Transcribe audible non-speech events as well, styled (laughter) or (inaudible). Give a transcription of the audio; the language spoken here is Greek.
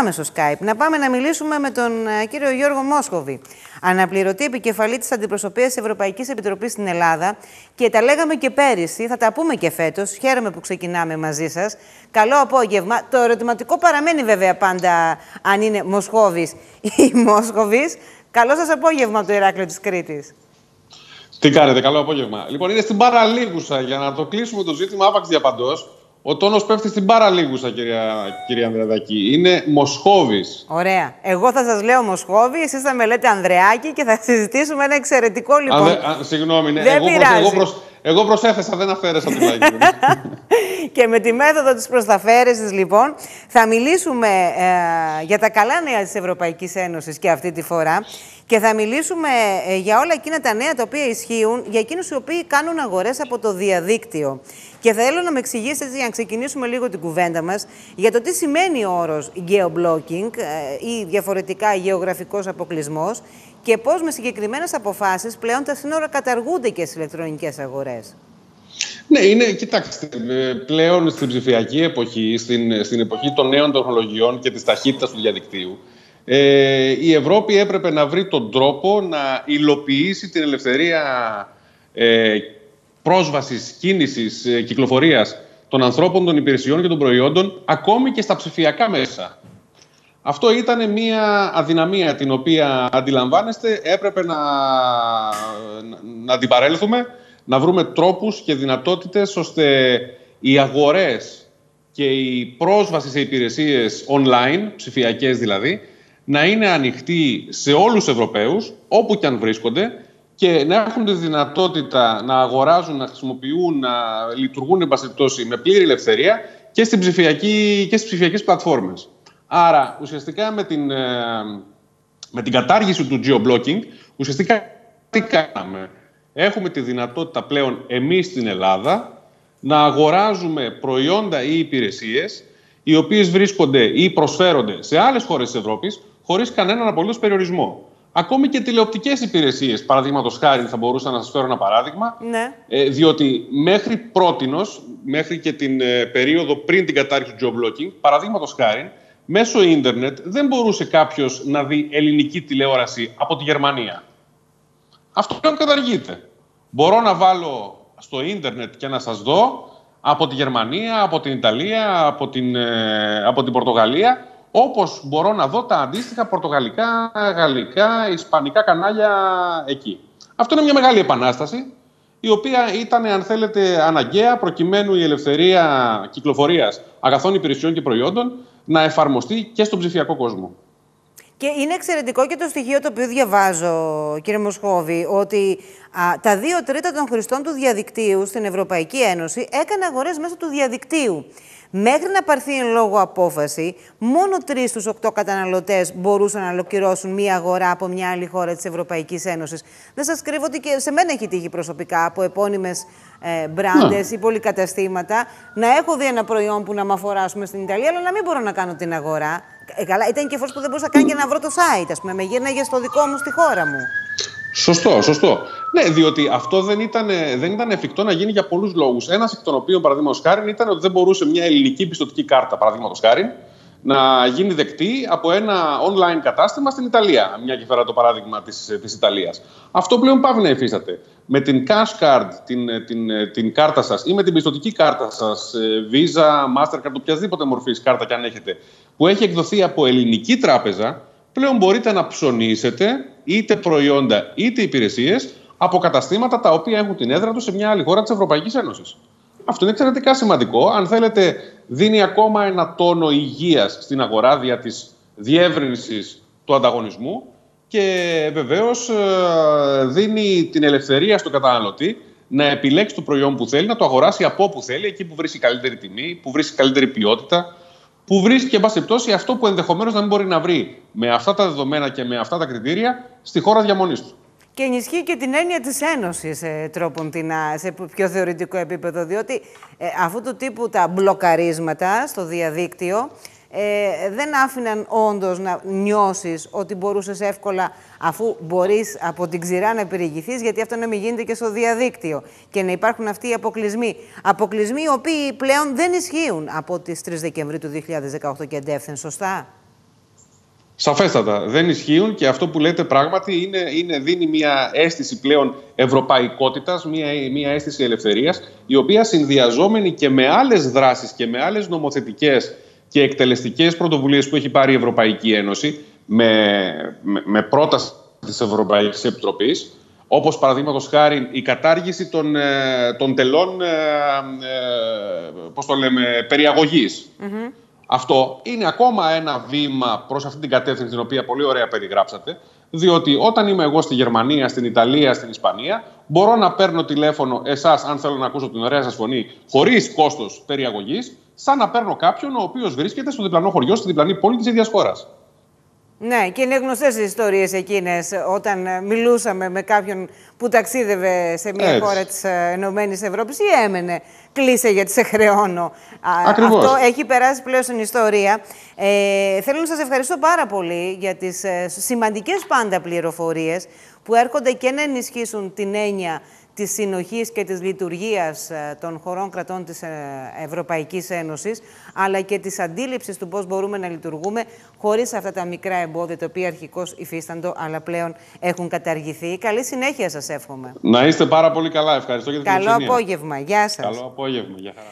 Πάμε στο Skype. Να πάμε να μιλήσουμε με τον ε, κύριο Γιώργο Μόσχοβη, αναπληρωτή επικεφαλή της Αντιπροσωπείας της Ευρωπαϊκής Επιτροπής στην Ελλάδα. Και τα λέγαμε και πέρυσι, θα τα πούμε και φέτος. Χαίρομαι που ξεκινάμε μαζί σας. Καλό απόγευμα. Το ερωτηματικό παραμένει βέβαια πάντα αν είναι Μοσχόβης ή (laughs) Μόσχοβη. Καλό σας απόγευμα από το Ηράκλειο της Κρήτης. Τι κάνετε, καλό απόγευμα. Λοιπόν, είναι στην παραλίγουσα για να το κλείσουμε το ζήτημα άπαξ διαπαντός. Ο τόνος πέφτει στην παραλίγουσα, κυρία, κυρία Ανδρεαδάκη. Είναι Μοσχόβης. Ωραία. Εγώ θα σας λέω Μοσχόβη, εσείς θα με λέτε Ανδρεάκη και θα συζητήσουμε ένα εξαιρετικό λοιπόν. Α, α, συγγνώμη, ναι. Δεν εγώ, πειράζει. εγώ, προσ, εγώ προσέθεσα, δεν αφαίρεσα την λαϊκή. (laughs) και με τη μέθοδο της προσταφέρεσης, λοιπόν, θα μιλήσουμε ε, για τα καλά νέα της Ευρωπαϊκής Ένωσης και αυτή τη φορά και θα μιλήσουμε ε, για όλα εκείνα τα νέα τα οποία ισχύουν για εκείνους οι οποίοι κάνουν αγορές από το διαδίκτυο. Και θέλω να με εξηγήσετε, έτσι, για να ξεκινήσουμε λίγο την κουβέντα μας, για το τι σημαίνει ο όρος geo-blocking ε, ή διαφορετικά γεωγραφικός αποκλεισμός και πώς με συγκεκριμένες αποφάσεις πλέον τα σύνορα καταργούνται και στις ηλεκτρονικές αγορές. Ναι, είναι, κοιτάξτε, ε, πλέον στην ψηφιακή εποχή, στην, στην εποχή των νέων τεχνολογιών και της ταχύτητας του διαδικτύου, ε, η Ευρώπη έπρεπε να βρει τον τρόπο να υλοποιήσει την ελευθερία ε, πρόσβασης, κίνησης, ε, κυκλοφορίας των ανθρώπων, των υπηρεσιών και των προϊόντων, ακόμη και στα ψηφιακά μέσα. Αυτό ήταν μια αδυναμία την οποία αντιλαμβάνεστε, έπρεπε να, να την παρέλθουμε, να βρούμε τρόπους και δυνατότητες ώστε οι αγορές και η πρόσβαση σε υπηρεσίες online, ψηφιακές δηλαδή, να είναι ανοιχτή σε όλους τους Ευρωπαίους, όπου και αν βρίσκονται, και να έχουν τη δυνατότητα να αγοράζουν, να χρησιμοποιούν, να λειτουργούν, εν με πλήρη ελευθερία και, στην ψηφιακή, και στις ψηφιακές πλατφόρμες. Άρα, ουσιαστικά με την, με την κατάργηση του geo-blocking, ουσιαστικά τι κάναμε; Έχουμε τη δυνατότητα πλέον εμείς στην Ελλάδα να αγοράζουμε προϊόντα ή υπηρεσίες οι οποίες βρίσκονται ή προσφέρονται σε άλλες χώρες της Ευρώπης χωρίς κανέναν απολύτως περιορισμό. Ακόμη και τηλεοπτικές υπηρεσίες, παραδείγματος χάρη, θα μπορούσα να σας φέρω ένα παράδειγμα. Ναι. Ε, διότι μέχρι πρότινος, μέχρι και την ε, περίοδο πριν την κατάρριξη του job blocking, παραδείγματος χάρη, μέσω ίντερνετ δεν μπορούσε κάποιος να δει ελληνική τηλεόραση από τη Γερμανία. Αυτό πλέον καταργείται. Μπορώ να βάλω στο ίντερνετ και να σας δω από τη Γερμανία, από την Ιταλία, από την, ε, από την Πορτογαλία, όπως μπορώ να δω τα αντίστοιχα πορτογαλικά, γαλλικά, ισπανικά κανάλια εκεί. Αυτό είναι μια μεγάλη επανάσταση, η οποία ήταν, αν θέλετε, αναγκαία προκειμένου η ελευθερία κυκλοφορίας αγαθών υπηρεσιών και προϊόντων να εφαρμοστεί και στον ψηφιακό κόσμο. Και είναι εξαιρετικό και το στοιχείο το οποίο διαβάζω, κύριε Μοσχόβη, ότι α, τα δύο τρίτα των χρηστών του διαδικτύου στην Ευρωπαϊκή Ένωση έκανε αγορές μέσω του διαδικτύου. Μέχρι να πάρθει εν λόγω απόφαση, μόνο τρεις στους οκτώ καταναλωτές μπορούσαν να ολοκληρώσουν μία αγορά από μια άλλη χώρα της Ευρωπαϊκής Ένωσης. Δεν σας κρύβω ότι και σε μένα έχει τύχει προσωπικά από επώνυμες ε, μπράντες ή πολυκαταστήματα να έχω δει ένα προϊόν που να με αφορά στην Ιταλία, αλλά να μην μπορώ να κάνω την αγορά. Ε, καλά, ήταν και φορέ που δεν μπορούσα καν και να βρω το site, ας πούμε. Με γύρναγε στο δικό μου στη χώρα μου. Σωστό, σωστό. Ναι, διότι αυτό δεν ήταν, δεν ήταν εφικτό να γίνει για πολλούς λόγους. Ένας εκ των οποίων, παραδείγματος χάρη, ήταν ότι δεν μπορούσε μια ελληνική πιστοτική κάρτα, παραδείγματος χάρη, να γίνει δεκτή από ένα online κατάστημα στην Ιταλία. Μια και φέρα το παράδειγμα της της Ιταλίας. Αυτό πλέον πάβει να υφίσταται. Με την cash card, την, την, την κάρτα σας ή με την πιστοτική κάρτα σας, Visa, Mastercard, οποιασδήποτε μορφής κάρτα και αν έχετε, που έχει εκδοθεί από ελληνική τράπεζα, πλέον μπορείτε να ψωνίσετε είτε προϊόντα είτε υπηρεσίες από καταστήματα τα οποία έχουν την έδρα τους σε μια άλλη χώρα της Ευρωπαϊκής Ένωσης. Αυτό είναι εξαιρετικά σημαντικό. Αν θέλετε, δίνει ακόμα ένα τόνο υγείας στην αγορά δια της διεύρυνσης του ανταγωνισμού και βεβαίως ε, δίνει την ελευθερία στον καταναλωτή να επιλέξει το προϊόν που θέλει, να το αγοράσει από όπου θέλει, εκεί που βρίσκει καλύτερη τιμή, που βρίσκει καλύτερη ποιότητα, που βρίσκει, εν πάση πτώση, αυτό που ενδεχομένως να μην μπορεί να βρει με αυτά τα δεδομένα και με αυτά τα κριτήρια στη χώρα διαμονής του. Και ενισχύει και την έννοια της Ένωσης ε, τρόπον την, σε πιο θεωρητικό επίπεδο, διότι ε, αυτού του τύπου τα μπλοκαρίσματα στο διαδίκτυο ε, δεν άφηναν όντως να νιώσεις ότι μπορούσες εύκολα, αφού μπορείς από την ξηρά να περιηγηθείς, γιατί αυτό να μην γίνεται και στο διαδίκτυο και να υπάρχουν αυτοί οι αποκλεισμοί. Αποκλεισμοί οι οποίοι πλέον δεν ισχύουν από τις 3 Δεκεμβρίου του 2018 και εντεύθεν, σωστά; Σαφέστατα. Δεν ισχύουν και αυτό που λέτε πράγματι είναι, είναι, δίνει μια αίσθηση πλέον ευρωπαϊκότητας, μια, μια αίσθηση ελευθερίας, η οποία συνδυαζόμενη και με άλλες δράσεις και με άλλες νομοθετικές και εκτελεστικές πρωτοβουλίες που έχει πάρει η Ευρωπαϊκή Ένωση, με, με, με πρόταση της Ευρωπαϊκής Επιτροπής, όπως παραδείγματος χάρη η κατάργηση των, ε, των τελών ε, ε, πώς το λέμε, περιαγωγής. Αυτό είναι ακόμα ένα βήμα προς αυτή την κατεύθυνση την οποία πολύ ωραία περιγράψατε, διότι όταν είμαι εγώ στη Γερμανία, στην Ιταλία, στην Ισπανία, μπορώ να παίρνω τηλέφωνο εσάς, αν θέλω να ακούσω την ωραία σας φωνή, χωρίς κόστος περιαγωγής, σαν να παίρνω κάποιον ο οποίος βρίσκεται στο διπλανό χωριό, στη διπλανή πόλη της ίδιας χώρας. Ναι, και είναι γνωστές οι ιστορίες εκείνες όταν ε, μιλούσαμε με κάποιον που ταξίδευε σε μια Έτσι. χώρα της ε, Ενωμένης Ευρώπης ή έμενε. Κλείσε γιατί σε χρεώνω. Ακριβώς. Αυτό έχει περάσει πλέον στην ιστορία. Ε, θέλω να σας ευχαριστώ πάρα πολύ για τις ε, σημαντικές πάντα πληροφορίες που έρχονται και να ενισχύσουν την έννοια της συνοχής και της λειτουργίας ε, των χωρών κρατών της ε, Ευρωπαϊκής Ένωσης, αλλά και της αντίληψης του πώς μπορούμε να λειτουργούμε χωρίς αυτά τα μικρά εμπόδια, τα οποία αρχικώς υφίσταντο, αλλά πλέον έχουν καταργηθεί. Καλή συνέχεια σας εύχομαι. Να είστε πάρα πολύ καλά. Ευχαριστώ για την Καλό απόγευμα. Γεια σας. Καλό απόγευμα. Γεια χαρά.